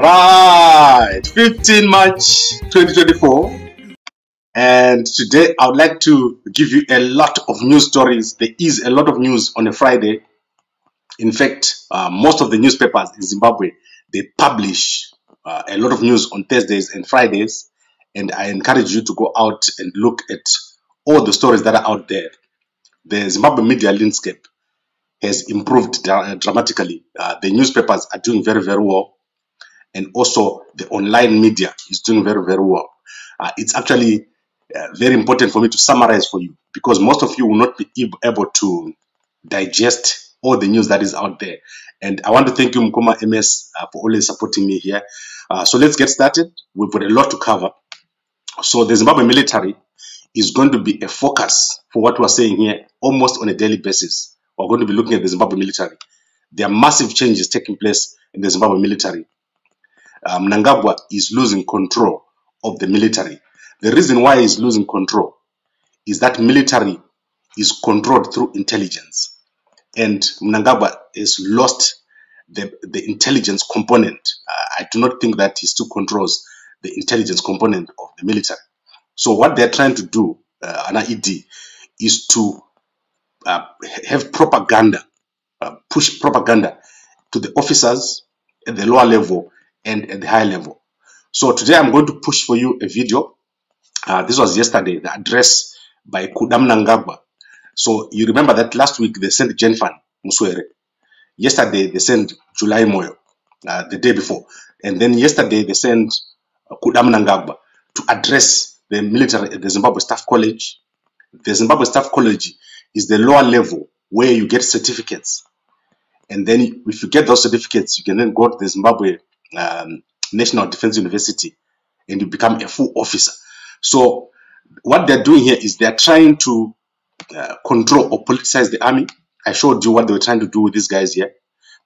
Right, 15 March 2024. And today I would like to give you a lot of news stories. There is a lot of news on a Friday. In fact, uh, most of the newspapers in Zimbabwe, they publish uh, a lot of news on Thursdays and Fridays. And I encourage you to go out and look at all the stories that are out there. The Zimbabwe media landscape has improved dra- dramatically. Uh, the newspapers are doing very, very well and also the online media is doing very, very well. Uh, it's actually uh, very important for me to summarize for you because most of you will not be able to digest all the news that is out there. And I want to thank you, Mukoma MS, uh, for always supporting me here. Uh, so let's get started. We've got a lot to cover. So the Zimbabwe military is going to be a focus for what we're saying here almost on a daily basis. We're going to be looking at the Zimbabwe military. There are massive changes taking place in the Zimbabwe military um, Mnangagwa is losing control of the military. The reason why he's losing control is that military is controlled through intelligence. And Mnangagwa has lost the, the intelligence component. Uh, I do not think that he still controls the intelligence component of the military. So what they're trying to do, uh, an is to uh, have propaganda, uh, push propaganda to the officers at the lower level and at the high level. So today I'm going to push for you a video. Uh, this was yesterday, the address by Kuda Mnangagwa. So you remember that last week they sent Jenfan Muswere. Yesterday they sent July Moyo, uh, the day before. And then yesterday they sent uh, Kuda Mnangagwa to address the military at the Zimbabwe Staff College. The Zimbabwe Staff College is the lower level where you get certificates. And then if you get those certificates, you can then go to the Zimbabwe um, National Defense University and you become a full officer. So what they're doing here is they're trying to uh, control or politicize the army. I showed you what they were trying to do with these guys here.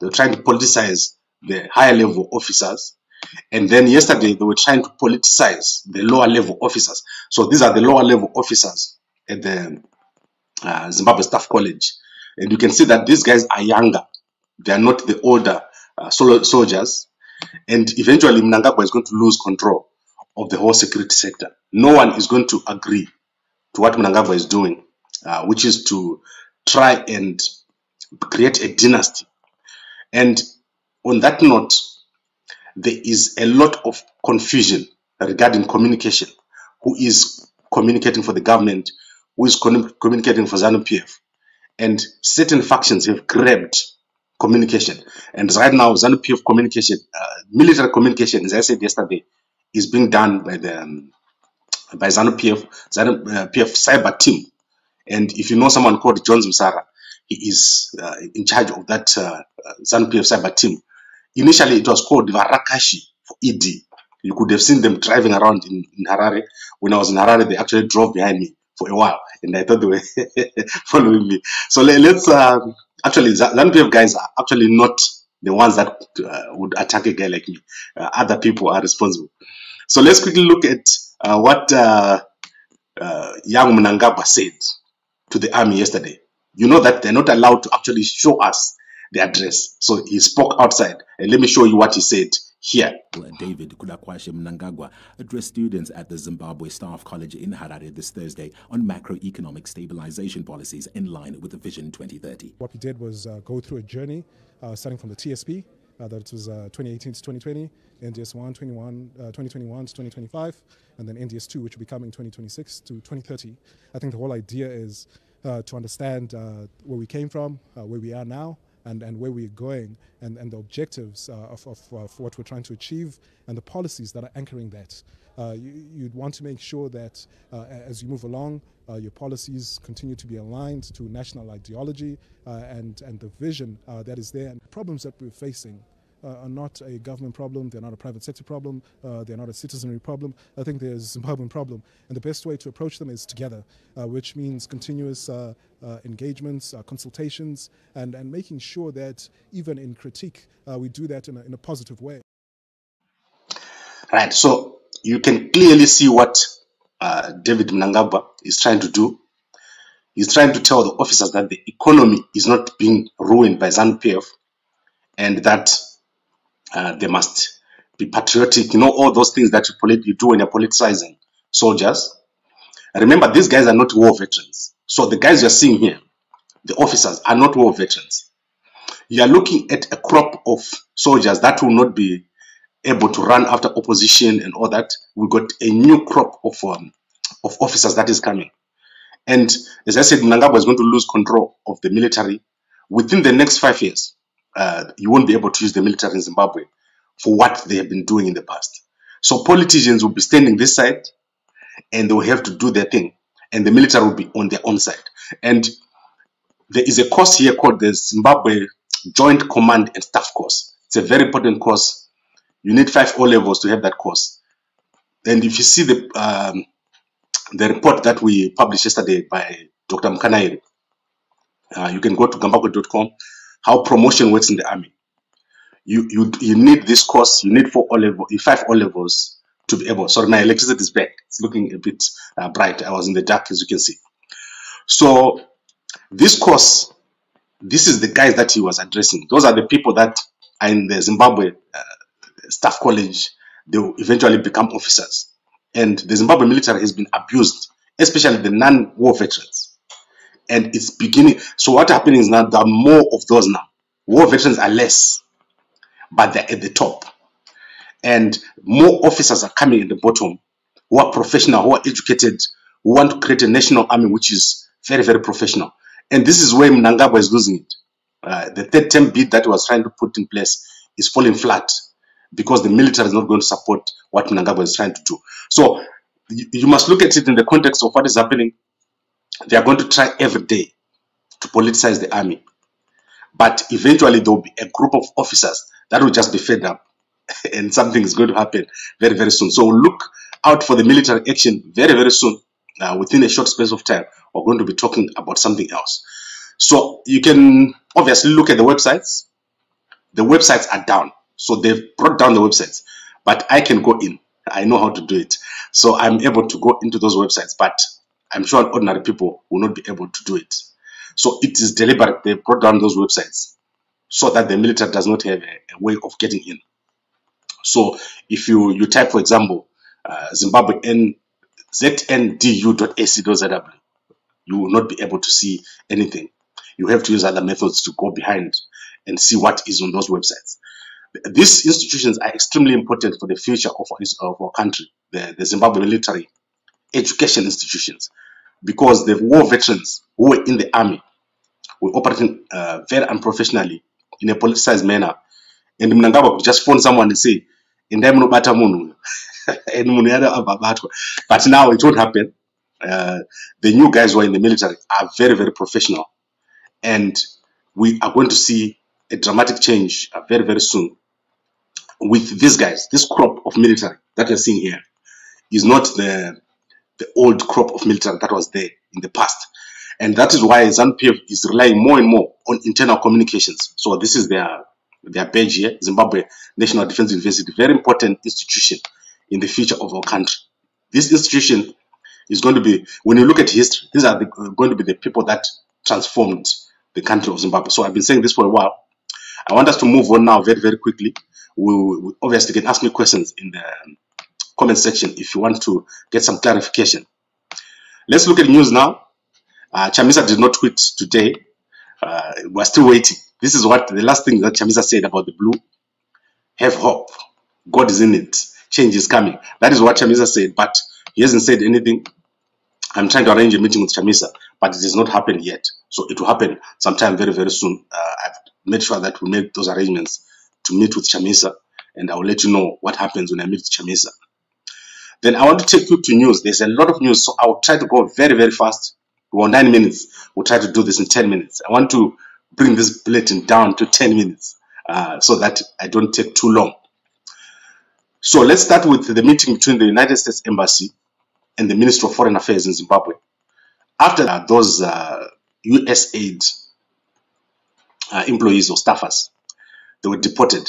They were trying to politicize the higher level officers. And then yesterday they were trying to politicize the lower level officers. So these are the lower level officers at the uh, Zimbabwe Staff College. And you can see that these guys are younger. They are not the older uh, soldiers. And eventually, Mnangagwa is going to lose control of the whole security sector. No one is going to agree to what Mnangagwa is doing, uh, which is to try and create a dynasty. And on that note, there is a lot of confusion regarding communication. Who is communicating for the government? Who is communicating for ZANU PF? And certain factions have grabbed communication. And right now, ZANU PF communication, uh, military communication, as I said yesterday, is being done by the um, by ZANU PF, ZANU uh, PF cyber team. And if you know someone called John Musara, he is uh, in charge of that uh, uh, ZANU PF cyber team. Initially, it was called Varakashi for ED. You could have seen them driving around in, in Harare. When I was in Harare, they actually drove behind me for a while, and I thought they were following me. So le- let's um, actually, Z- ZANU PF guys are actually not the ones that uh, would attack a guy like me. Uh, other people are responsible. So let's quickly look at uh, what uh, uh, young Mnangagwa said to the army yesterday. You know that they're not allowed to actually show us the address. So he spoke outside. And let me show you what he said here. David Kudakwashe Mnangagwa addressed students at the Zimbabwe Staff College in Harare this Thursday on macroeconomic stabilization policies in line with the Vision 2030. What we did was uh, go through a journey uh, starting from the TSP, uh, that was uh, 2018 to 2020, NDS 1, 21, uh, 2021 to 2025, and then NDS 2, which will be coming 2026 to 2030. I think the whole idea is uh, to understand uh, where we came from, uh, where we are now, and, and where we're going, and, and the objectives uh, of, of, of what we're trying to achieve, and the policies that are anchoring that. Uh, you, you'd want to make sure that uh, as you move along, uh, your policies continue to be aligned to national ideology uh, and, and the vision uh, that is there. And problems that we're facing uh, are not a government problem, they're not a private sector problem, uh, they're not a citizenry problem. I think there's a Zimbabwean problem. And the best way to approach them is together, uh, which means continuous uh, uh, engagements, uh, consultations, and, and making sure that even in critique, uh, we do that in a, in a positive way. Right. So you can clearly see what uh, David Mnangagwa is trying to do. He's trying to tell the officers that the economy is not being ruined by ZANU PF and that uh, they must be patriotic, you know, all those things that you, polit- you do when you're politicizing soldiers. Remember, these guys are not war veterans. So the guys you're seeing here, the officers, are not war veterans. You are looking at a crop of soldiers that will not be able to run after opposition and all that. We've got a new crop of um, of officers that is coming. And as I said, Mnangagwa is going to lose control of the military within the next five years. Uh, you won't be able to use the military in Zimbabwe for what they have been doing in the past. So politicians will be standing this side and they will have to do their thing. And the military will be on their own side. And there is a course here called the Zimbabwe Joint Command and Staff Course. It's a very important course. You need five O levels to have that course. And if you see the um, the report that we published yesterday by Dr. Mkanairi, uh, you can go to gambakwe.com, how promotion works in the army. You, you, you need this course, you need four level, five O levels to be able. Sorry, my electricity is back. It's looking a bit uh, bright. I was in the dark, as you can see. So, this course, this is the guys that he was addressing. Those are the people that are in the Zimbabwe uh, Staff College. They will eventually become officers. And the Zimbabwe military has been abused, especially the non-war veterans. And it's beginning. So what happening is now there are more of those now. War veterans are less, but they're at the top. And more officers are coming at the bottom who are professional, who are educated, who want to create a national army which is very, very professional. And this is where Mnangagwa is losing it. Uh, the third term bid that he was trying to put in place is falling flat because the military is not going to support what Mnangagwa is trying to do. So you, you must look at it in the context of what is happening. They are going to try every day to politicize the army. But eventually there will be a group of officers that will just be fed up and something is going to happen very, very soon. So look out for the military action very, very soon. Uh, within a short space of time, we're going to be talking about something else. So you can obviously look at the websites. The websites are down. So they've brought down the websites, but I can go in. I know how to do it. So I'm able to go into those websites, but I'm sure ordinary people will not be able to do it. So it is deliberate. They brought down those websites so that the military does not have a, a way of getting in. So if you, you type, for example, uh, Zimbabwe N, zndu.ac.zw, you will not be able to see anything. You have to use other methods to go behind and see what is on those websites. These institutions are extremely important for the future of, of our country, the, the Zimbabwe military education institutions, because the war veterans who were in the army were operating uh, very unprofessionally in a politicized manner. And Mnangagwa could just phone someone and say, and but now it won't happen. Uh, the new guys who are in the military are very very professional. And we are going to see a dramatic change uh, very very soon with these guys. This crop of military that you're seeing here is not the the old crop of military that was there in the past and that is why ZANU-PF is relying more and more on internal communications so this is their their badge here, Zimbabwe National Defense University, very important institution in the future of our country. This institution is going to be, when you look at history, these are the, going to be the people that transformed the country of Zimbabwe. So I've been saying this for a while. I want us to move on now very, very quickly. We, we obviously can ask me questions in the comment section if you want to get some clarification. Let's look at news now. Uh, Chamisa did not tweet today. Uh, we're still waiting. This is what the last thing that Chamisa said about the blue. Have hope. God is in it. Change is coming. That is what Chamisa said, but he hasn't said anything. I'm trying to arrange a meeting with Chamisa, but it has not happened yet. So it will happen sometime very, very soon. Uh, I've made sure that we make those arrangements to meet with Chamisa, and I will let you know what happens when I meet with Chamisa. Then I want to take you to news. There's a lot of news, so I'll try to go very, very fast. We're nine minutes. We'll try to do this in 10 minutes. I want to bring this bulletin down to 10 minutes uh, so that I don't take too long. So let's start with the meeting between the United States Embassy and the Ministry of Foreign Affairs in Zimbabwe. After uh, those uh, USAID uh, employees or staffers, they were deported.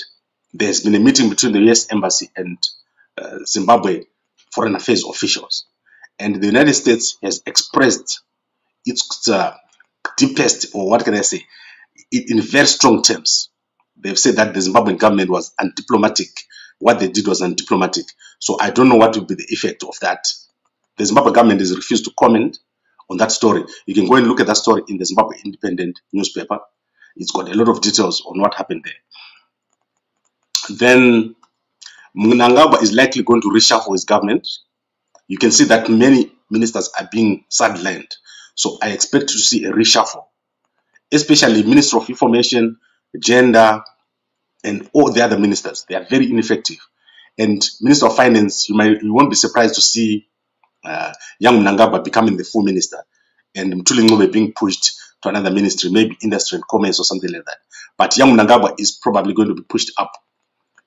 There's been a meeting between the US Embassy and uh, Zimbabwe Foreign Affairs officials. And the United States has expressed its uh, deepest, or what can I say, in very strong terms. They've said that the Zimbabwean government was undiplomatic what they did was undiplomatic. So I don't know what will be the effect of that. The Zimbabwe government has refused to comment on that story. You can go and look at that story in the Zimbabwe Independent newspaper. It's got a lot of details on what happened there. Then Mnangagwa is likely going to reshuffle his government. You can see that many ministers are being sidelined. So I expect to see a reshuffle, especially Minister of Information, Gender, and all the other ministers. They are very ineffective. And Minister of Finance, you might you won't be surprised to see uh, young Mnangagwa becoming the full minister and Ncube being pushed to another ministry, maybe industry and commerce or something like that. But young Mnangagwa is probably going to be pushed up,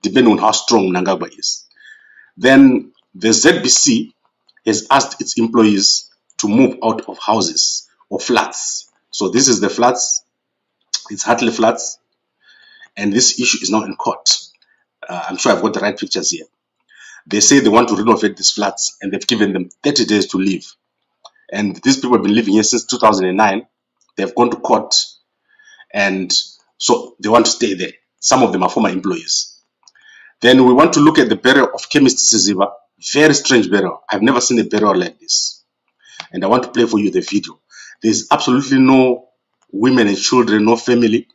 depending on how strong Mnangagwa is. Then the ZBC has asked its employees to move out of houses or flats. So this is the flats, it's Hartley flats, and this issue is now in court. Uh, I'm sure I've got the right pictures here. They say they want to renovate these flats and they've given them 30 days to leave. And these people have been living here since 2009. They've gone to court and so they want to stay there. Some of them are former employees. Then we want to look at the burial of Chemist Siziba. Very strange burial. I've never seen a burial like this. And I want to play for you the video. There's absolutely no women and children, no family.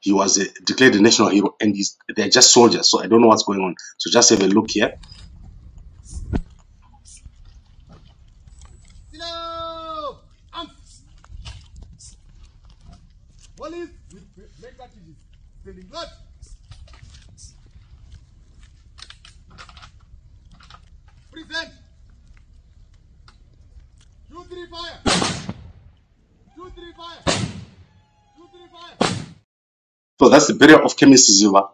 He was a, declared a national hero and they're just soldiers. So I don't know what's going on. So just have a look here. Present. Two, three, fire. Two, three, fire. Two, three, fire. So that's the burial of Kemi Siziba,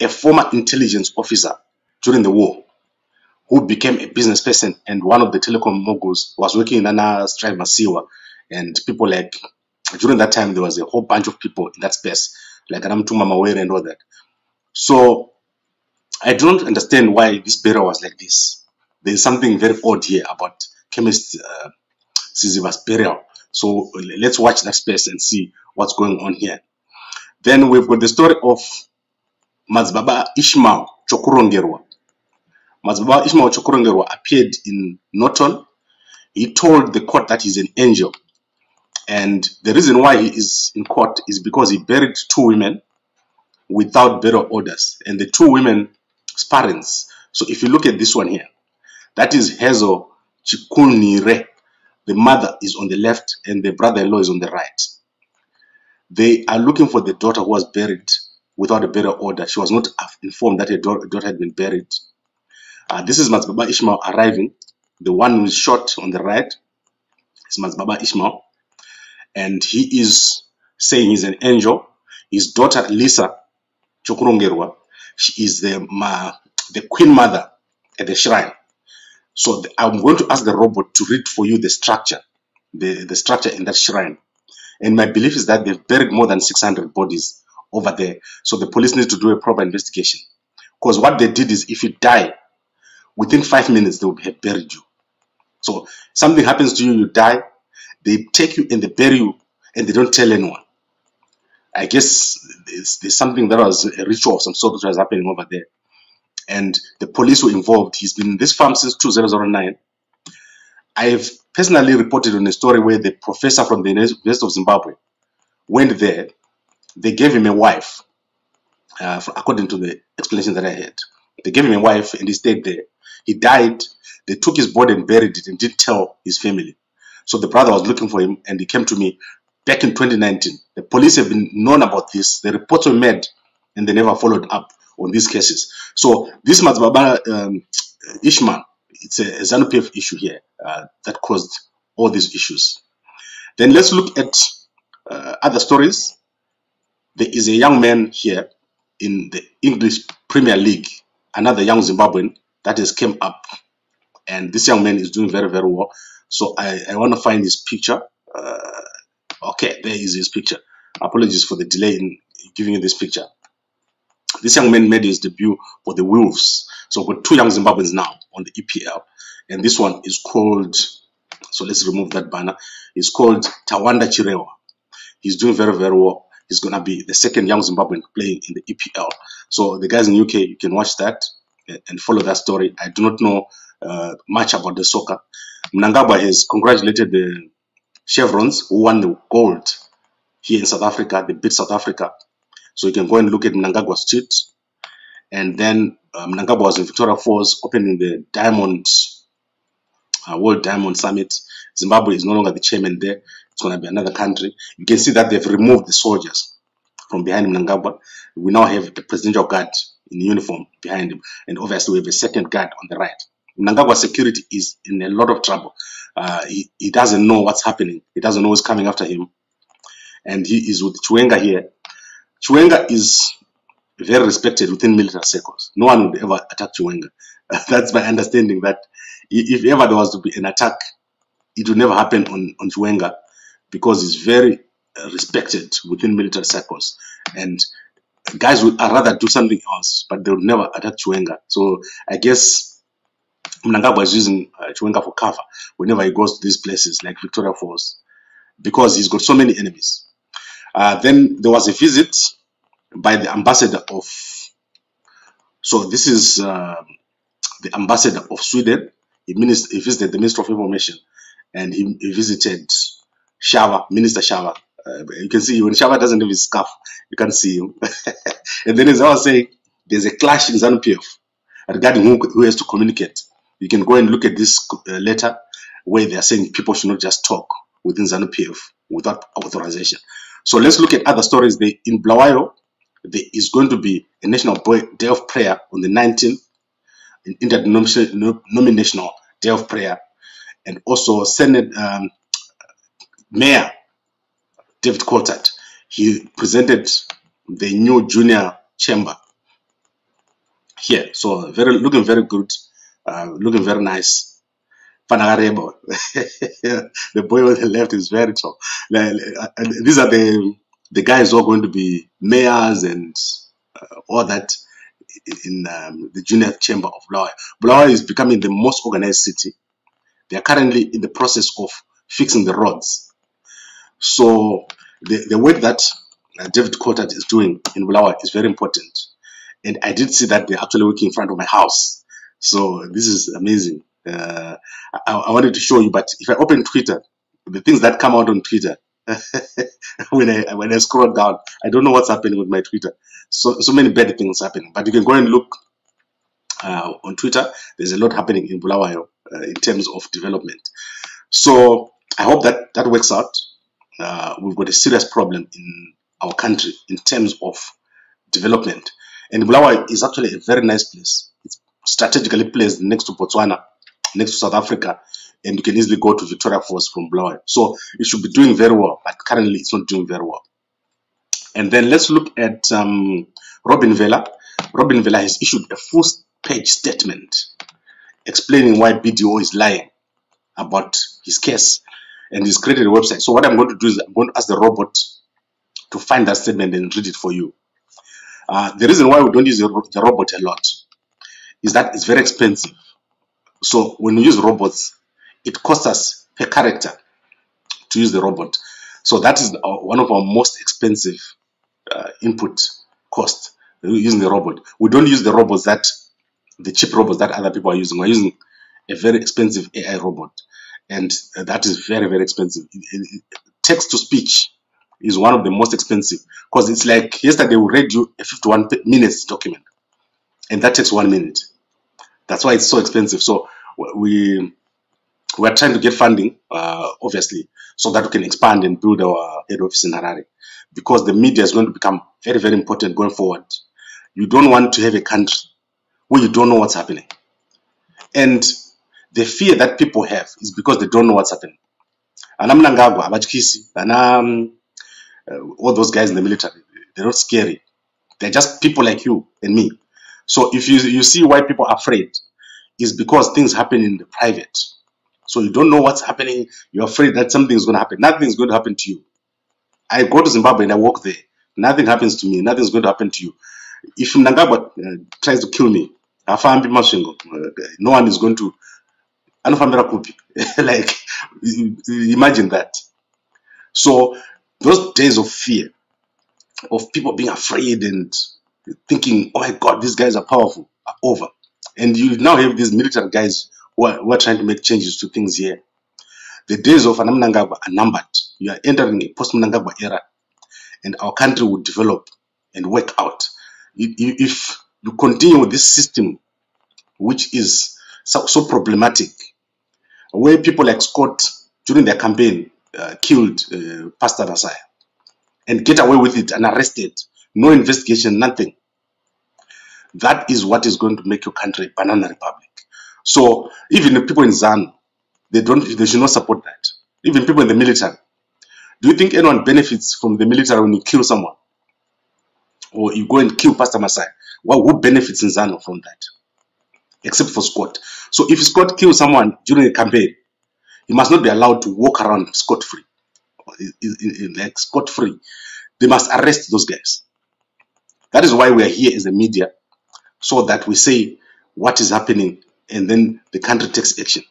a former intelligence officer during the war who became a business person and one of the telecom moguls was working in Nana Strive Masiyiwa and people like during that time there was a whole bunch of people in that space like Ramtuma Mawere and all that. So I don't understand why this burial was like this. There's something very odd here about Chemist uh, Siziba's burial. So let's watch that space and see what's going on here. Then we've got the story of Madzibaba Ishmael Chokurongerwa. Madzibaba Ishmael Chokurongerwa appeared in Norton. He told the court that he's an angel. And the reason why he is in court is because he buried two women without burial orders. And the two women, parents. So if you look at this one here, that is Hezo Chikunire. The mother is on the left and the brother-in-law is on the right. They are looking for the daughter who was buried without a burial order. She was not informed that her daughter had been buried. Uh, this is Madzibaba Ishmael arriving. The one who is shot on the right is Madzibaba Ishmael. And he is saying he's an angel. His daughter, Lisa Chokurongerwa, she is the, the queen mother at the shrine. So the, I'm going to ask the robot to read for you the structure, the, the structure in that shrine. And my belief is that they've buried more than 600 bodies over there. So the police need to do a proper investigation. Because what they did is if you die, within five minutes, they will have buried you. So something happens to you, you die, they take you and they bury you and they don't tell anyone. I guess there's, there's something that was a ritual of some sort that was happening over there. And the police were involved. He's been in this farm since 2009. I've personally reported on a story where the professor from the University of Zimbabwe went there. They gave him a wife, uh, according to the explanation that I had. They gave him a wife and he stayed there. He died. They took his body and buried it and didn't tell his family. So the brother was looking for him and he came to me back in 2019. The police have been known about this. The reports were made and they never followed up on these cases. So this Madzibaba um, Ishmael it's a, ZANU-PF issue here uh, that caused all these issues. Then let's look at uh, other stories. There is a young man here in the English Premier League, another young Zimbabwean that has came up. And this young man is doing very, very well. So I, I want to find his picture. Uh, okay, there is his picture. Apologies for the delay in giving you this picture. This young man made his debut for the Wolves. So we've got two young Zimbabweans now on the EPL. And this one is called, so let's remove that banner. It's called Tawanda Chirewa. He's doing very, very well. he's gonna be the second young Zimbabwean playing in the EPL. So the guys in UK, you can watch that and- follow that story. I do not know uh, much about the soccer. Mnangagwa has congratulated the Chevrons who won the gold here in South Africa. They beat South Africa. So you can go and look at Mnangagwa's tweet. And then uh, Mnangagwa was in Victoria Falls opening the Diamond uh, World Diamond Summit. Zimbabwe is no longer the chairman there. It's going to be another country. You can see that they've removed the soldiers from behind Mnangagwa. We now have a presidential guard in uniform behind him. And obviously, we have a second guard on the right. Mnangagwa security is in a lot of trouble. Uh, he, he doesn't know what's happening. He doesn't know who's coming after him. And he is with Chiwenga here. Chiwenga is very respected within military circles. No one would ever attack Chiwenga. That's my understanding that if ever there was to be an attack, it would never happen on, on Chiwenga because he's very uh, respected within military circles. And guys would uh, rather do something else, but they would never attack Chiwenga. So I guess Mnangagwa is using uh, Chiwenga for cover whenever he goes to these places like Victoria Falls because he's got so many enemies. Uh, then there was a visit by the ambassador of, so this is uh, the ambassador of Sweden. He, minis- he visited the Minister of Information and he, he visited Shava, Minister Shava. Uh, you can see when Shava doesn't have his scarf, you can't see him. and then as I was saying, there's a clash in ZANU PF regarding who, who has to communicate. You can go and look at this uh, letter where they are saying people should not just talk within ZANU PF without authorization. So let's look at other stories. In Bulawayo, there is going to be a national day of prayer on the 19th, an interdenominational day of prayer, and also Senate um, Mayor David Coltart. He presented the new junior chamber here. So very looking very good, uh, looking very nice. Panagarebo. the boy on the left is very tall. These are the the guys who are going to be mayors and uh, all that in um, the junior chamber of Blawa. Blawa is becoming the most organized city. They are currently in the process of fixing the roads. So the, the work that uh, David Coltart is doing in Bulawayo is very important. And I did see that they're actually working in front of my house. So this is amazing. Uh, I, I wanted to show you, but if I open Twitter, the things that come out on Twitter, when I when I scroll down, I don't know what's happening with my Twitter. So so many bad things happening. But you can go and look uh, on Twitter. There's a lot happening in Bulawayo uh, in terms of development. So I hope that that works out. Uh, we've got a serious problem in our country in terms of development. And Bulawayo is actually a very nice place. It's strategically placed next to Botswana, next to South Africa, and you can easily go to Victoria Falls from Bulawayo. So it should be doing very well, but currently it's not doing very well. And then let's look at um, Robin Vela. Robin Vela has issued a full page statement explaining why BDO is lying about his case and he's created a website. So what I'm going to do is I'm going to ask the robot to find that statement and read it for you. Uh, the reason why we don't use the robot a lot is that it's very expensive. So when we use robots, it costs us per character to use the robot. So that is our, one of our most expensive uh, input cost uh, using the robot. We don't use the robots that the cheap robots that other people are using. We're using a very expensive AI robot, and uh, that is very very expensive. Text to speech is one of the most expensive because it's like yesterday we read you a 51 minutes document, and that takes one minute. That's why it's so expensive. So we we're trying to get funding, uh, obviously, so that we can expand and build our head office in Harare, because the media is going to become very very important going forward. You don't want to have a country where you don't know what's happening. And the fear that people have is because they don't know what's happening. Ana Mnangagwa, abatyhisi, ana um, uh, all those guys in the military, they're not scary. They're just people like you and me. So if you you see why people are afraid, is because things happen in the private. So you don't know what's happening. You're afraid that something is going to happen. Nothing is going to happen to you. I go to Zimbabwe and I walk there. Nothing happens to me. Nothing is going to happen to you. If Mnangagwa uh, tries to kill me, afambi uh, no one is going to like imagine that so those days of fear of people being afraid and thinking, oh my God, these guys are powerful, are over. And you now have these military guys who are, who are trying to make changes to things here. The days of Anamnangagwa are numbered. You are entering a post-Mnangagwa era, and our country will develop and work out. If you continue with this system, which is so, so problematic, where people like Scott during their campaign uh, killed uh, Pastor Messiah and get away with it and arrested, no investigation, nothing. That is what is going to make your country a banana republic. So even the people in ZANU, they don't, they should not support that. Even people in the military. Do you think anyone benefits from the military when you kill someone or you go and kill Pastor Masai? Well, who benefits in ZANU from that? Except for Scott. So if Scott kills someone during a campaign, he must not be allowed to walk around scot free, like scot free. They must arrest those guys. That is why we are here as a media, so that we say what is happening and then the country takes action.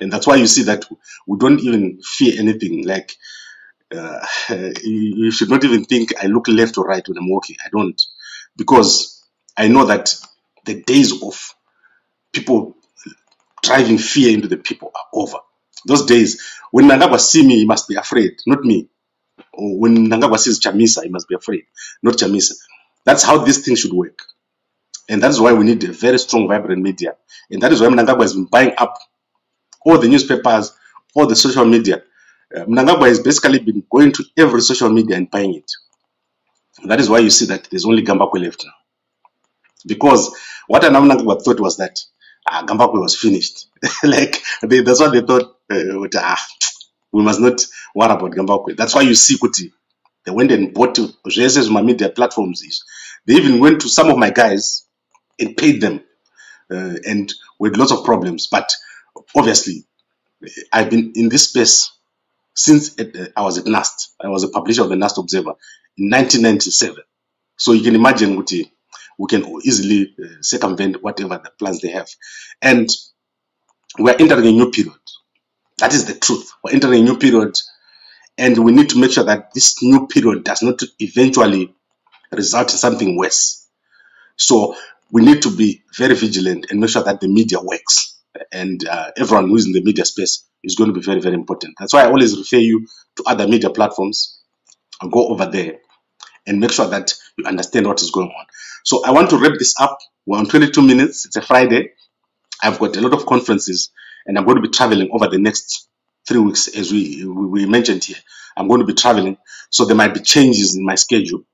And that's why you see that we don't even fear anything. Like, uh, you should not even think I look left or right when I'm walking. I don't. Because I know that the days of people driving fear into the people are over. Those days, when Mnangagwa see me, he must be afraid, not me. Or when Mnangagwa sees Chamisa, he must be afraid, not Chamisa. That's how this thing should work. And that is why we need a very strong, vibrant media. And that is why Mnangagwa has been buying up all the newspapers, all the social media. Uh, Mnangagwa has basically been going to every social media and buying it. That is why you see that there's only Gambakwe left now. Because what Anamnangagwa thought was that ah, Gambakwe was finished. like, they, that's what they thought. Uh, ah, we must not worry about Gambakwe. That's why you see Kuti. They went and bought JSS my media platforms. is. They even went to some of my guys and paid them uh, and with lots of problems. But obviously, I've been in this space since uh, I was at NUST. I was a publisher of the NUST Observer in 1997. So you can imagine, Kuti, we can easily uh, circumvent whatever the plans they have. And we're entering a new period. That is the truth. We're entering a new period, and we need to make sure that this new period does not eventually result in something worse. So we need to be very vigilant and make sure that the media works. And uh, everyone who is in the media space is going to be very, very important. That's why I always refer you to other media platforms. go over there and make sure that you understand what is going on. So I want to wrap this up. We're on 22 minutes. It's a Friday. I've got a lot of conferences and I'm going to be traveling over the next three weeks, as we, we mentioned here. I'm going to be traveling. So there might be changes in my schedule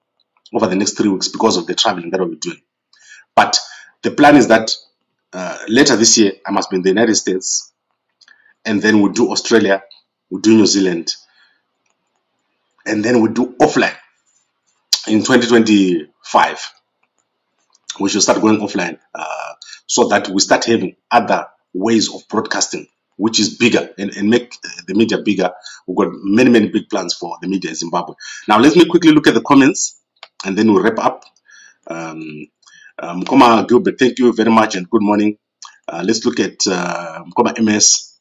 over the next three weeks because of the traveling that I'll be doing. But the plan is that uh, later this year, I must be in the United States and then we'll do Australia, we'll do New Zealand, and then we'll do offline in 2025 we should start going offline uh, so that we start having other ways of broadcasting which is bigger and, and make uh, the media bigger we've got many many big plans for the media in zimbabwe now let me quickly look at the comments and then we'll wrap up um, Mkoma Gilbert, thank you very much and good morning. Uh, let's look at uh, Mkoma MS.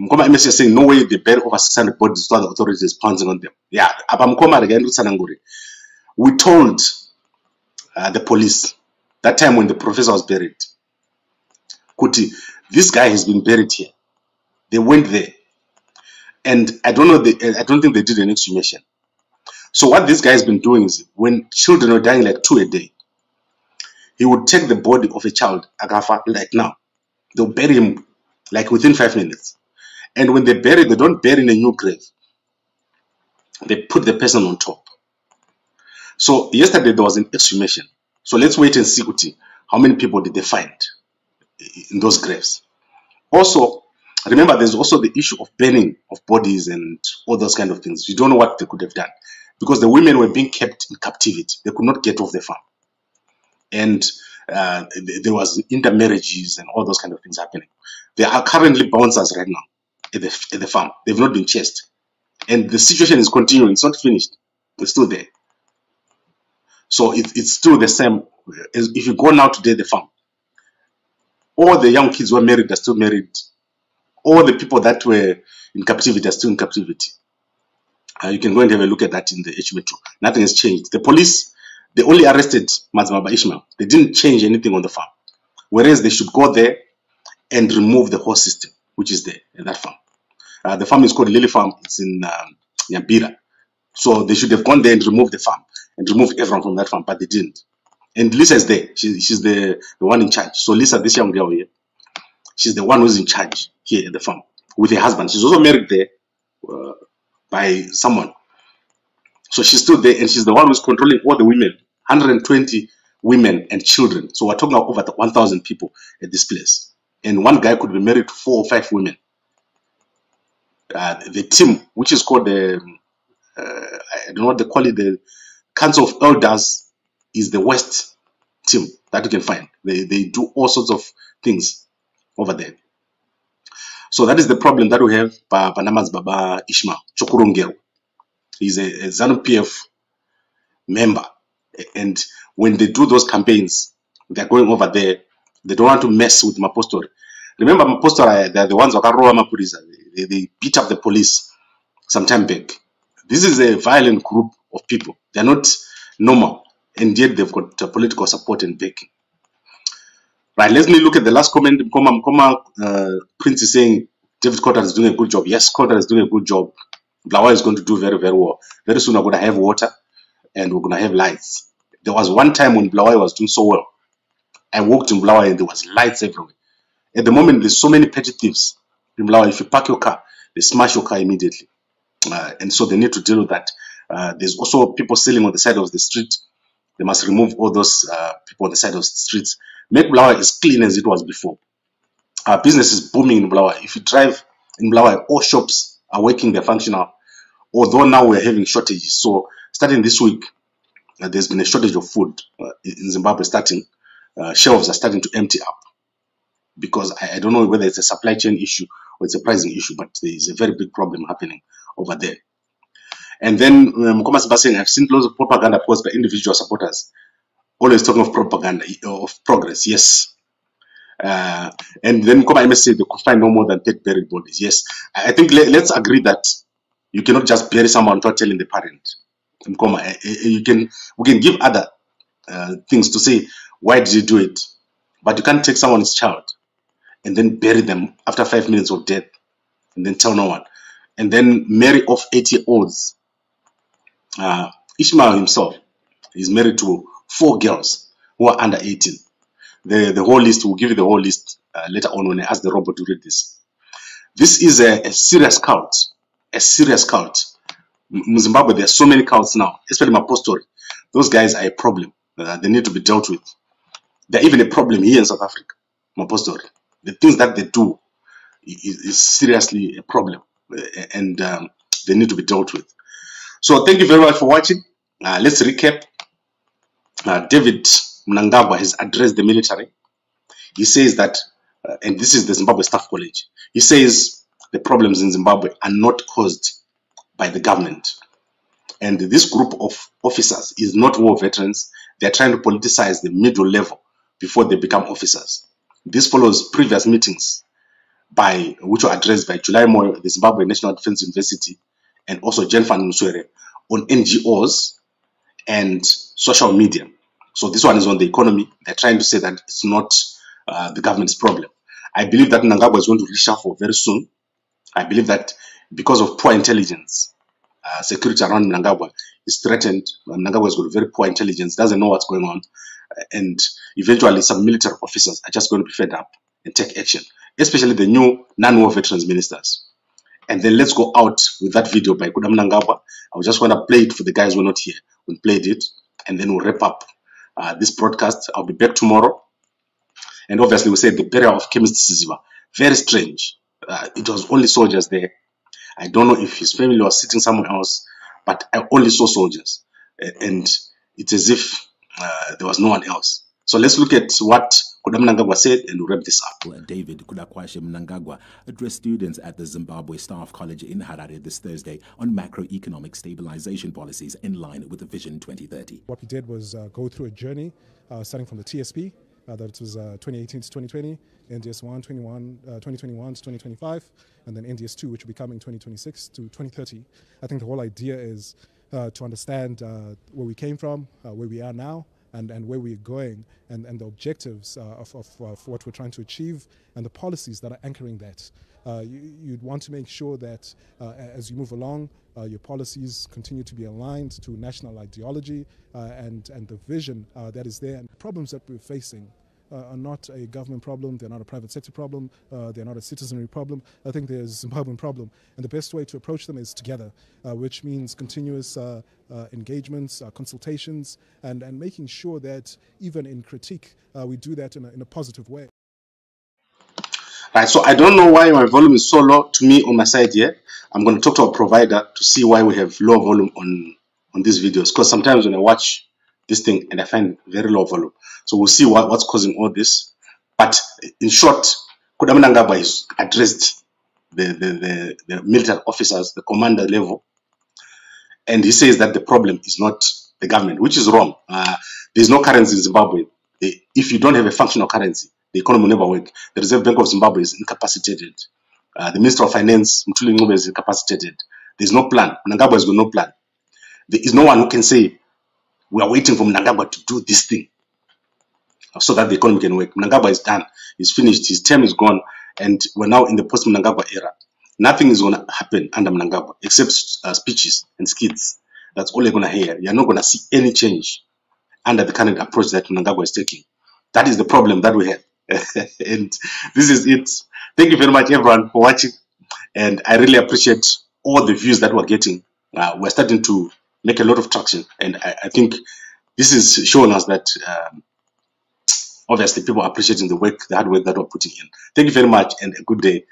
Mkoma MS is saying, no way they bury over 600 bodies while the authorities is pouncing on them. Yeah, Aba Mkoma again, We told uh, the police that time when the professor was buried, Kuti, this guy has been buried here. They went there. And I don't know, they, I don't think they did an exhumation. So what this guy has been doing is when children are dying like two a day, he would take the body of a child, Agafa, like now. They'll bury him like within five minutes. And when they bury, they don't bury in a new grave. They put the person on top. So yesterday there was an exhumation. So let's wait and see how many people did they find in those graves. Also, remember there's also the issue of burning of bodies and all those kind of things. You don't know what they could have done because the women were being kept in captivity. They could not get off the farm and uh, there was intermarriages and all those kind of things happening. There are currently bouncers right now at the, at the farm. They've not been chased. And the situation is continuing. It's not finished. It's still there. So it, it's still the same. If you go now today, the farm, all the young kids who are married are still married. All the people that were in captivity are still in captivity. Uh, you can go and have a look at that in the HMA2. Nothing has changed. The police, they only arrested Madzibaba Ishmael. They didn't change anything on the farm. Whereas they should go there and remove the whole system, which is there in that farm. Uh, the farm is called Lily Farm. It's in um, Nyabira. So they should have gone there and removed the farm and removed everyone from that farm, but they didn't. And Lisa is there. She, she's the, the one in charge. So Lisa, this young girl here, she's the one who's in charge here at the farm with her husband. She's also married there uh, by someone. So she's still there and she's the one who's controlling all the women, 120 women and children. So we're talking about over 1,000 people at this place. And one guy could be married to four or five women. Uh, the team, which is called the, uh, I don't know what they call it, the Council of Elders, is the West team that you can find. They, they do all sorts of things over there. So that is the problem that we have by Panama's Baba Ishmael Chokurongerwa. He's a, a ZANU PF member. And when they do those campaigns, they're going over there. They don't want to mess with Mapostori. Remember, Mapostori, they're the ones who are Mapurisa. They, they beat up the police some time back. This is a violent group of people. They're not normal. And yet they've got political support and backing. Right, let me look at the last comment. Mkoma, Mkoma uh, Prince is saying David Coltart is doing a good job. Yes, Coltart is doing a good job. Blawa is going to do very, very well. Very soon we're going to have water and we're going to have lights. There was one time when Blawa was doing so well. I walked in Blawa and there was lights everywhere. At the moment, there's so many petty thieves in Blawa. If you park your car, they smash your car immediately. Uh, and so they need to deal with that. Uh, there's also people selling on the side of the street. They must remove all those uh, people on the side of the streets make Blawa as clean as it was before. Our business is booming in Blawa. If you drive in Blawa, all shops are working, they're functional. Although now we're having shortages. So starting this week, uh, there's been a shortage of food uh, in Zimbabwe starting. Uh, shelves are starting to empty up because I, I, don't know whether it's a supply chain issue or it's a pricing issue, but there is a very big problem happening over there. And then um, Mukoma I've seen lots of propaganda posts by individual supporters always talking of propaganda, of progress, yes. Uh, and then I must say they could find no more than 10 buried bodies. Yes, I think let, us agree that you cannot just bury someone without telling the parent. Come, eh, eh, you can we can give other uh, things to say why did you do it, but you can't take someone's child and then bury them after five minutes of death and then tell no one, and then marry off 80 year olds. Uh, Ishmael himself is married to four girls who are under 18. The, the whole list, we'll give you the whole list uh, later on when I ask the robot to read this. This is a, a serious cult, a serious cult. In Zimbabwe, there are so many cults now, especially Mapostori. Those guys are a problem. Uh, they need to be dealt with. They're even a problem here in South Africa, Mapostori. The things that they do is, is seriously a problem, uh, and um, they need to be dealt with. So thank you very much for watching. Uh, let's recap uh, David Mnangagwa has addressed the military. He says that, uh, and this is the Zimbabwe Staff College, he says the problems in Zimbabwe are not caused by the government. And this group of officers is not war veterans. They're trying to politicize the middle level before they become officers. This follows previous meetings by which were addressed by July Moyo, the Zimbabwe National Defense University, and also Jenfan Muswere on NGOs and social media. So this one is on the economy. They're trying to say that it's not uh, the government's problem. I believe that Mnangagwa is going to reshuffle very soon. I believe that because of poor intelligence, uh, security around Mnangagwa is threatened. Mnangagwa has got very poor intelligence, doesn't know what's going on. And eventually some military officers are just going to be fed up and take action, especially the new non-war veterans ministers. And then let's go out with that video by Kuda Mnangagwa. I just want to play it for the guys who are not here. We played it, and then we'll wrap up uh, this broadcast. I'll be back tomorrow. And obviously, we said the burial of Chemist Siziba. Very strange. Uh, it was only soldiers there. I don't know if his family was sitting somewhere else, but I only saw soldiers. And it's as if uh, there was no one else. So let's look at what Kuda Mnangagwa said and we'll wrap this up. David Kudakwashe Mnangagwa addressed students at the Zimbabwe Staff College in Harare this Thursday on macroeconomic stabilization policies in line with the Vision 2030. What we did was uh, go through a journey uh, starting from the TSP, uh, that was uh, 2018 to 2020, NDS 1, 21, uh, 2021 to 2025, and then NDS 2, which will be coming 2026 to 2030. I think the whole idea is uh, to understand uh, where we came from, uh, where we are now, and, and where we're going, and, and the objectives uh, of, of, of what we're trying to achieve, and the policies that are anchoring that. Uh, you, you'd want to make sure that uh, as you move along, uh, your policies continue to be aligned to national ideology uh, and, and the vision uh, that is there. And problems that we're facing are not a government problem, they're not a private sector problem, uh, they're not a citizenry problem. I think there's a Zimbabwean problem. And the best way to approach them is together, uh, which means continuous uh, uh, engagements, uh, consultations, and, and making sure that even in critique, we do that in a, in a positive way. Right, so I don't know why my volume is so low to me on my side here. I'm going to talk to our provider to see why we have low volume on, on these videos. Because sometimes when I watch this thing and I find very low volume. So we'll see what, what's causing all this. But in short, Kuda Mnangagwa has addressed the, the, the, the military officers, the commander level, and he says that the problem is not the government, which is wrong. Uh, there's no currency in Zimbabwe. If you don't have a functional currency, the economy will never work. The Reserve Bank of Zimbabwe is incapacitated. Uh, the Minister of Finance, Mthuli Ncube, is incapacitated. There's no plan. Mnangagwa has got no plan. There is no one who can say, we are waiting for Mnangagwa to do this thing so that the economy can work. Mnangagwa is done. He's finished. His term is gone. And we're now in the post Mnangagwa era. Nothing is going to happen under Mnangagwa except uh, speeches and skits. That's all you're going to hear. You're not going to see any change under the current approach that Mnangagwa is taking. That is the problem that we have. and this is it. Thank you very much, everyone, for watching. And I really appreciate all the views that we're getting. Uh, we're starting to make a lot of traction. And I, I think this is showing us that um, obviously people are appreciating the work, the hard work that we're putting in. Thank you very much and a good day.